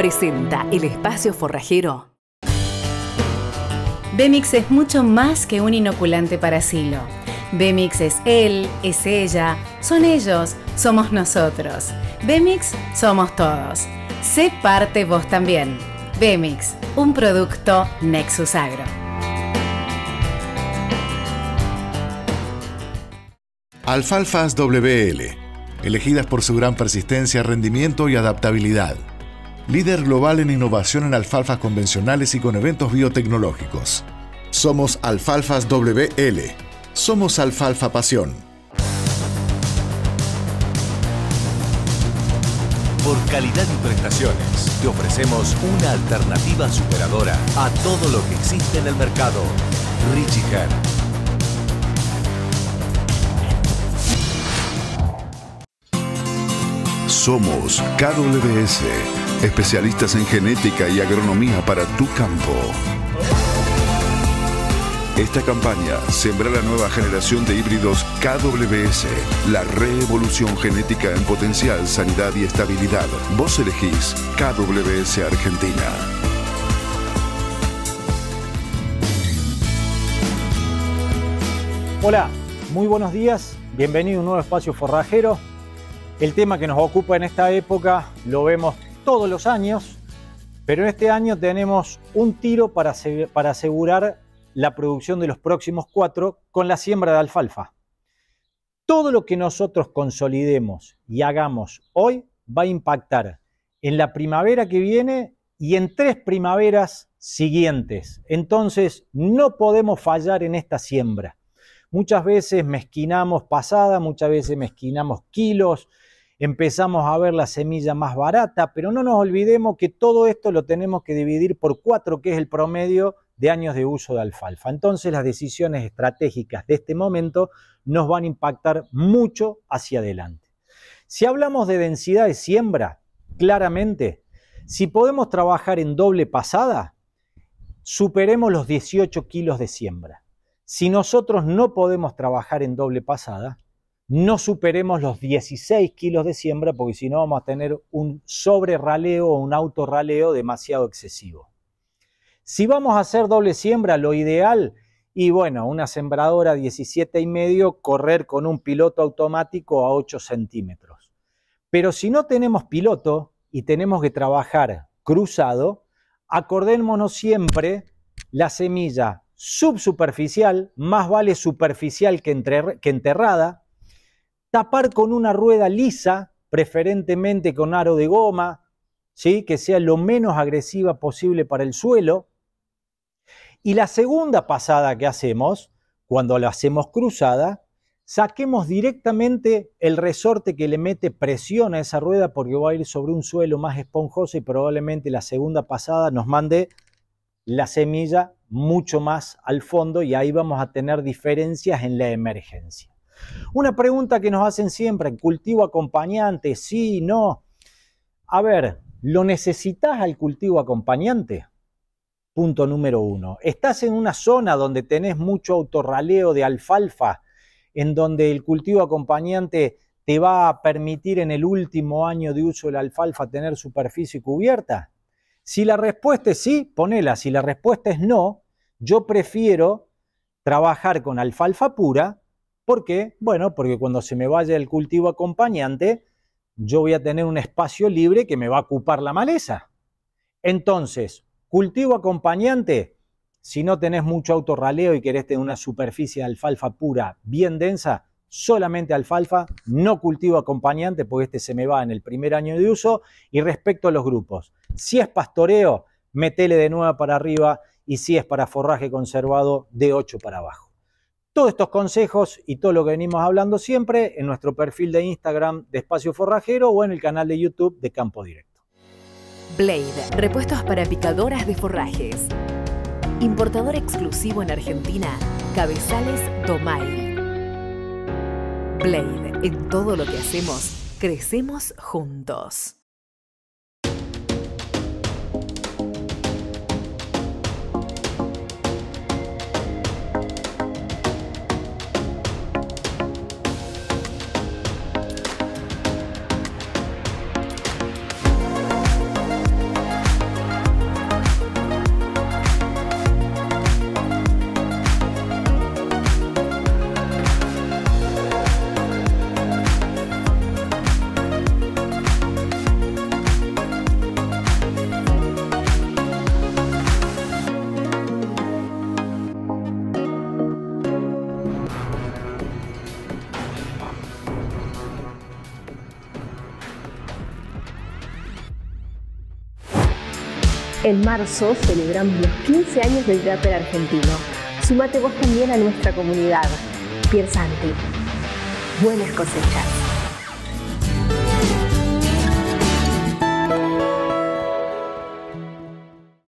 presenta el espacio forrajero. Bemix es mucho más que un inoculante para silo. Bemix es él, es ella, son ellos, somos nosotros. Bemix somos todos. Sé parte vos también. Bemix, un producto Nexus Agro. Alfalfas WL, elegidas por su gran persistencia, rendimiento y adaptabilidad. Líder global en innovación en alfalfas convencionales y con eventos biotecnológicos. Somos Alfalfas WL. Somos Alfalfa Pasión. Por calidad y prestaciones, te ofrecemos una alternativa superadora a todo lo que existe en el mercado. Richie Somos KWS, especialistas en genética y agronomía para tu campo. Esta campaña sembra la nueva generación de híbridos KWS, la reevolución genética en potencial, sanidad y estabilidad. Vos elegís KWS Argentina. Hola, muy buenos días, bienvenido a un nuevo espacio forrajero. El tema que nos ocupa en esta época lo vemos todos los años, pero este año tenemos un tiro para, para asegurar la producción de los próximos cuatro con la siembra de alfalfa. Todo lo que nosotros consolidemos y hagamos hoy va a impactar en la primavera que viene y en tres primaveras siguientes. Entonces, no podemos fallar en esta siembra. Muchas veces mezquinamos pasada, muchas veces mezquinamos kilos, empezamos a ver la semilla más barata, pero no nos olvidemos que todo esto lo tenemos que dividir por cuatro, que es el promedio de años de uso de alfalfa. Entonces las decisiones estratégicas de este momento nos van a impactar mucho hacia adelante. Si hablamos de densidad de siembra, claramente, si podemos trabajar en doble pasada, superemos los 18 kilos de siembra. Si nosotros no podemos trabajar en doble pasada, no superemos los 16 kilos de siembra porque si no vamos a tener un sobre raleo o un auto raleo demasiado excesivo. Si vamos a hacer doble siembra, lo ideal, y bueno, una sembradora 17 y medio, correr con un piloto automático a 8 centímetros. Pero si no tenemos piloto y tenemos que trabajar cruzado, acordémonos siempre la semilla subsuperficial, más vale superficial que enterrada, tapar con una rueda lisa, preferentemente con aro de goma, ¿sí? que sea lo menos agresiva posible para el suelo, y la segunda pasada que hacemos, cuando la hacemos cruzada, saquemos directamente el resorte que le mete presión a esa rueda porque va a ir sobre un suelo más esponjoso y probablemente la segunda pasada nos mande la semilla mucho más al fondo y ahí vamos a tener diferencias en la emergencia. Una pregunta que nos hacen siempre, ¿cultivo acompañante? Sí, no. A ver, ¿lo necesitas al cultivo acompañante? Punto número uno. Estás en una zona donde tenés mucho autorraleo de alfalfa, en donde el cultivo acompañante te va a permitir en el último año de uso de la alfalfa tener superficie cubierta. Si la respuesta es sí, ponela. Si la respuesta es no, yo prefiero trabajar con alfalfa pura. ¿Por qué? Bueno, porque cuando se me vaya el cultivo acompañante, yo voy a tener un espacio libre que me va a ocupar la maleza. Entonces, Cultivo acompañante, si no tenés mucho autorraleo y querés tener una superficie de alfalfa pura bien densa, solamente alfalfa, no cultivo acompañante porque este se me va en el primer año de uso. Y respecto a los grupos, si es pastoreo, metele de 9 para arriba y si es para forraje conservado, de 8 para abajo. Todos estos consejos y todo lo que venimos hablando siempre en nuestro perfil de Instagram de Espacio Forrajero o en el canal de YouTube de Campo Directo. Blade, repuestos para picadoras de forrajes. Importador exclusivo en Argentina, Cabezales Domay. Blade, en todo lo que hacemos, crecemos juntos. En marzo celebramos los 15 años del teatro argentino. Sumate vos también a nuestra comunidad. Piersanti. Buenas cosechas.